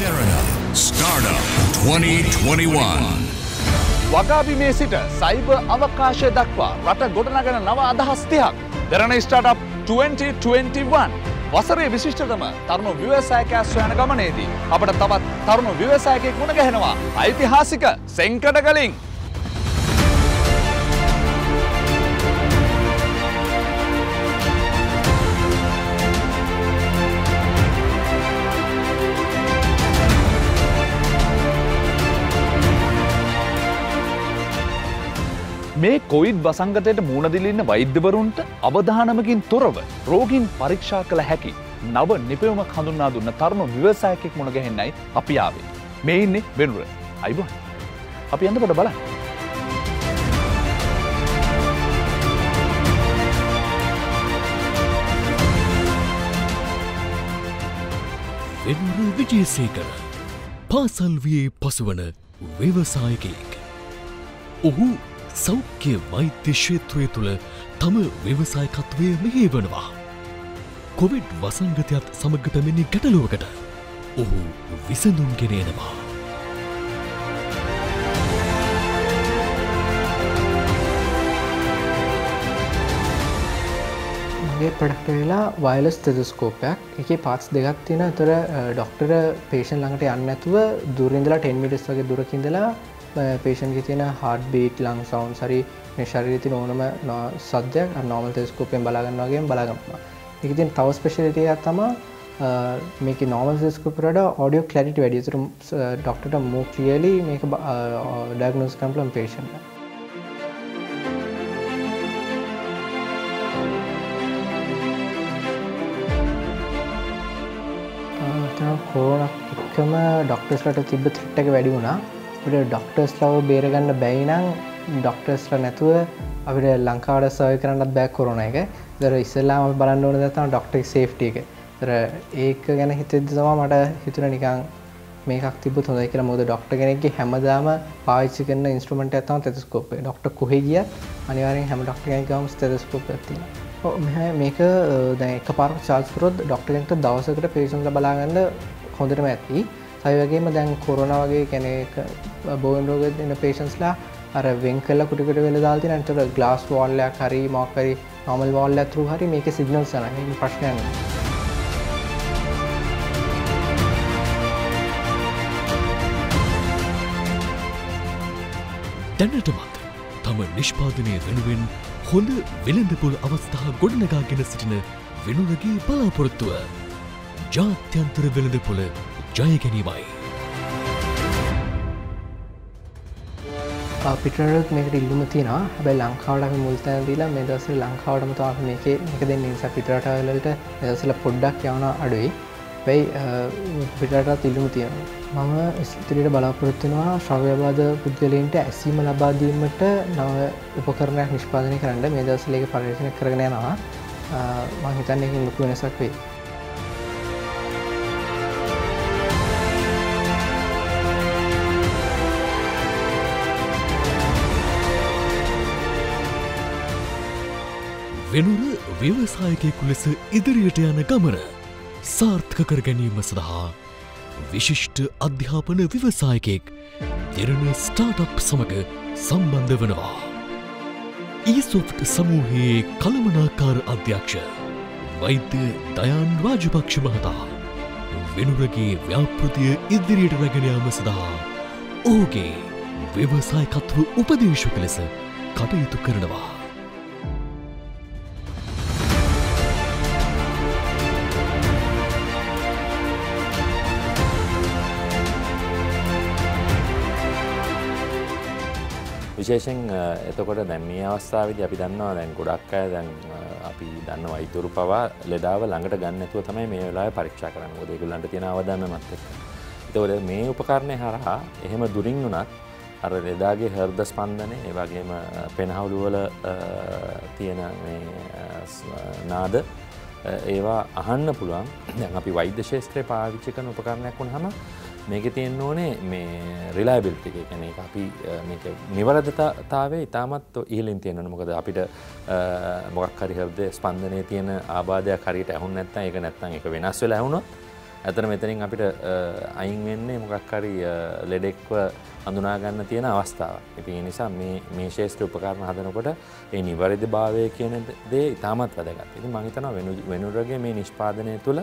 Derana Startup 2021. වගාබිමේ සිට සයිබ අවකාශය දක්වා රට ගොඩනගෙන නව අදහස් තිහක් දෙරණ ස්ටාටප් 2021 වසරේ විශිෂ්ටතම තරුණු ව්‍යවසායකයා සොයන ගමනේදී අපට තවත් තරුණු ව්‍යවසායකයෙක් මුණ ගැහෙනවා. ඓතිහාසික සෙන්කඩ කලින් මේ කොයිඩ් වසංගතයට මුණදිලින්න වෛද්‍යවරුන්ට අවධානමකින් තොරව රෝගින් පරීක්ෂා කළ හැකි නව නිපවම කඳුන්නා දුන්න තරුණු විවසායකෙක් මුණ ගැහෙන්නයි අපි ආවේ. මේ ඉන්නේ වෙනුර අයිබ අපි ඇඳ කොට බලන්න. වෙනුර විජයසේකර පාසල්වයේ පසුවන ව්‍යවසායකයෙක්. ඔහු සෞඛ්‍ය වෛත්‍ය ක්ෂේත්‍රය තුළ තම ව්‍යවසායකත්වය මෙහේවනවා. කොවිඩ් වසංගතයත් සමග පැමිණි ගැටලුවකට ඔහු විසඳුම් ගෙනයනවා. මගේ ප්‍රඩක්ට වෙලා වයිලස් තෙදස්කෝපයක් එක පාස් දෙගත් තියෙන තොර ඩොක්ටර පේෂන් ළඟට යන්න ඇතුව දුරින්දලා ටෙන්මිටස් වගේ දුරකින්දලා පේෂන්ගේ තියෙන හඩ බීට් ලං සවන්් සරි ශරීර තින ඕනම සද්‍යයක් නෝමල් තෙස්කෝපයෙන් බලාගන්නවාගේ බලාගන්නවා එකතින් තව ස්පේෂලිටිය තම මේක නෝමල් ස්කෝපරට ඔඩියෝ කලරිට වැඩියතුරු ඩොක්ට මූ ක්ලියලි මේක ඩගනස් කම්පලම් පේෂන්ට කෝන එක්කම ඩොක්ටස්ලට තිබ ත්‍රිට්ටක වැඩි වුණා. ට ඩොක්ටර්ස් ලව බේරගන්න බැයිනං ඩොක්ටර්ස්ල නැතුව අපිට ලංකාවට සය කරන්නත් බැක් කොරුණ එක. දර ඉස්සල්ලාම බලන්න ඕන දතම ඩොක්ටක් සේෆ්ටිය එක. තර ඒක ගැන හිතෙදවා මට හිතුර නිකං මේකක් තිබ හොඳයි කියලා. මොද ඩොක්ට කෙනෙක්ගේ හැමදාම පාච්චි කරන ඉන්ස්ට්‍රමට ඇතම තෙස්කෝප ඩොක්ට කොහෙ ගිය අනිවාරෙන් හැම ඩොක්ට ගම තෙස්කෝප ඇතින මේක දැ එක පාර චාල්ස්කරොත් ඩොක්ටගෙන්ට දවසකට පේෂන්ල බලාගන්න හොඳටම ඇති. සයිවගේම දැන් කොරන වගේ කැනෙක බෝන් රෝග එන පේෂන්ස්ලා අර වෙන් කල්ල කුටිකට වෙල දාල්ති ඇතට ගලාස් වෝල්ලයක් හරි මොක්කරි නොමල් වෝල්ල ඇතුරු හරි මේක සිගනල් සන ප්‍රශ්නයන්න දැනටමත් තම නිෂ්පාදනය වෙනුවෙන් හොඳ වෙළඳපොල් අවස්ථා ගොඩනගාගෙන සිටින වෙනුලගේ බලාපොරොත්තුව. ජාත්‍යන්තර වෙළඳපොළ ජයගැනීමයි. පිටරත් මේකට ඉල්ලුම තියෙන හැබැයි ලංකාවට මුල්තැන දීලා මේ දවස ලංකාවටම තාව මේක එක දෙන්න නිසා පිටරටවලට එදසල පොඩ්ඩක් යවන අඩුයි. බැයි පිටටත් ඉල්ලුම තියෙනවා. මම ස්තිරයට බලාපොරොත්තුනවා ශ්‍රව්‍යබාධ පුද්ගලන්ට ඇසීම ලබාදීමට නව උපකරණයක් නිෂ්පාදනය කරන්න. මේ දවසලේක පර්යේෂණ කරගෙන යනවා. මහිතන්න එකින් ලොකු වෙනසක් වේ වෙනුර ව්‍යවසායකයකු ලෙස ඉදිරියට යන ගමන සාර්ථක කර ගැනීම සඳහා විශිෂ්ට අධ්‍යාපන විවසායකෙක් දෙරණ ස්ටාටප් සමඟ සම්බන්ධ වනවා. ඊසොෆ්ට් සමූහයේ කළමනාකාර අධ්‍යක්ෂ වෛද්‍ය දයන් රාජපක්ෂ මහතා වෙනුරගේ ව්‍යාපෘතිය ඉදිරියට රැගෙනයාම සඳහා ඕගේ ව්‍යවසායකත්ව උපදේශක ලෙස කටයුතු කරනවා. විශේෂෙන් එතකොට දැන් මේ අවස්ථාවද අපි දන්නවා දැන් ගොඩක් අය දැන් අපි දන්න වෛතුරු පවා ලෙඩාව ළඟට ගන්නතුව තමයි මේ වෙලා පරීක්ෂා කරන්න ොදෙකුල්ලන්ට තියෙන අවදන්න මත්තක. එතකොට මේ උපකරණය හරහා එහෙම දුරින් වනත් අර ලෙදාගේ හර්ද ස්පන්දනය ඒවගේම පෙනහවුළුවල තියෙන නාද ඒවා අහන්න පුළුවන් දැන් අපි වෛද්‍ය ශේත්‍රය පාවිච්චි කන උපකරණයක් වුණ හම මේක තියෙන්න්න ඕනේ මේ රිලාබිල්ටි එක කැන අපි නිවරදතාවේ ඉතාමත් ඉහලින් තියෙන මොකද අපිට මොක් හරි හද ස්පන්දනය තියෙන ආබාධයක් හරිට ඇහුන් නැත්ත එක නැත්තන් එක වෙනස් වෙල ඇහුණොත් ඇතන මෙතනින් අපිට අයින් වෙන්නේ මොකක්හරි ලෙඩෙක්ව අඳුනාගන්න තියෙන අවස්ථාව. ඉති නිසා මේ ශේෂත්‍ර උපකාරණ හදනකොට ඒ නිවැරදි භාවය කියන දේ ඉතාමත් වැදගත්. ඉති මහිතන වෙනුරගේ මේ නිෂ්පාදනය තුළ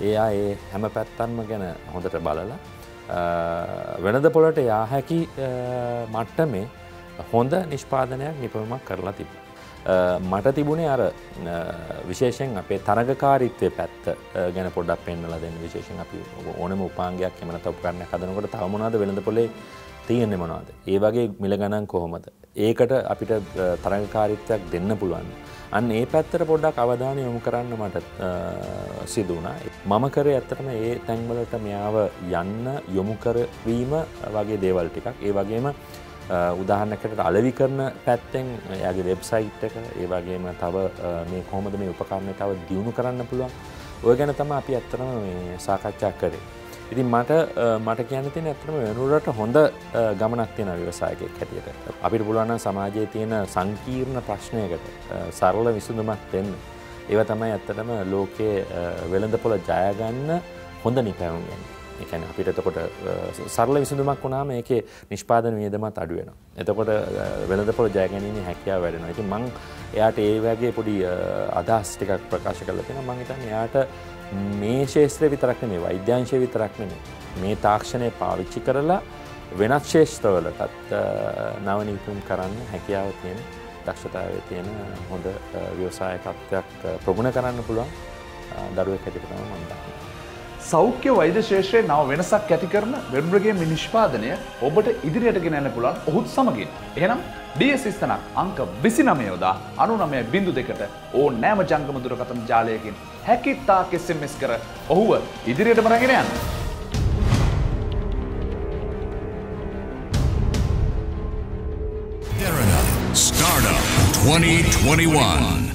එයා ඒ හැම පැත්තන්ම ගැන හොඳට බලලා වෙනද පොලට යා හැකි මට්ට මේ හොඳ නිෂ්පාදනයක් නිපමක් කරලා තිබ. මට තිබුණේ අර විශේෂෙන් අපේ තරගකාරිත්වය පැත්ත ගැන පොඩක් පෙන්න්නල දෙන්න විශේෂෙන් අපි ඕනම උපාන්ගයක් එමන තව කරන්න හදනකොට තවමනාද වෙනද පොලේ තියෙන්නේ මොනවාද. ඒ වගේ මිල ගණන් කොහොමද. ඒකට අපිට තරගකාරිත්වයක් දෙන්න පුළුවන්. අන්න ඒ පැත්තර පොඩ්ඩක් අවධානය යොමු කරන්න මට සිදුවනා. මම කර ඇත්තටම ඒ තැන්වලට මෙයාව යන්න යොමු කරවීම වගේ දේවල් ටිකක් ඒ වගේම උදාහන්නකට අලවි කරන පැත්තෙන් යාගේ වෙබ්සයිට් එක ඒ වගේම තව මේ කොහොමද මේ උපකරණය තව දියුණු කරන්න පුළුවන් ඔය ගැන තම අපි ඇත්තරම සාකච්ඡා කරේ. ඉතින් මට මට කියන්න තියෙන ඇත්තම වෙනුරට හොඳ ගමනක් තියෙන ව්‍යවසායකෙක් හැටියට. අපිට පුළුවන් සමාජයේ තියෙන සංකීර්ණ ප්‍රශ්නයකට සරල විසඳුමක් දෙන්න. ඒව තමයි ඇත්තටම ලෝකයේ වෙළඳපොළ ජයගන්න හොඳ නිපැවුම් ගැන්නේ. එකන අපිට එතකොට සරල විසඳුමක් වුණාම ඒක නිෂ්පාදන වියදමත් අඩුවෙන. එතකොට වෙළඳපොළ ජයගැනීමේ හැකියාව වැඩෙනවා. ඉතින් මං එයාට ඒ වගේ පොඩි අදහස් ටිකක් ප්‍රකාශ කරලා තියෙනවා. මං හිතන්නේ එයාට මේ ශේෂත්‍රය විතරක් නෙමේ වෛද්‍යංශය විතරක් නෙමේ මේ තාක්ෂණය පාවිච්චි කරලා වෙනත් ශේෂත්‍රවලටත් නවනීතුම් කරන්න හැකියාව තියෙන දක්ෂතාව තියෙන හොඳ ව්‍යවසායකත්වයක් ප්‍රගුණ කරන්න පුළුවන් දරුවෙක් හැටියට තමයි මම දන්නේ. සෞඛ්‍ය වෛද්‍ය ශේෂ්ත්‍රයේ නව වෙනසක් ඇති කරන වෙබ්‍රගේ මේ නිෂ්පාදනය ඔබට ඉදිරියට ගෙනන්න පුළුවන් ඔහුත් සමගින්. එහෙනම් DS ස්ථනක් අංක 29 යොදා 99 බිඳු දෙකට ඕ නෑම ජංගම දුරකථන ජාලයකින් හැකිතාක් SMS කර ඔහුව ඉදිරියටම රැගෙන යන්න. Startup 2021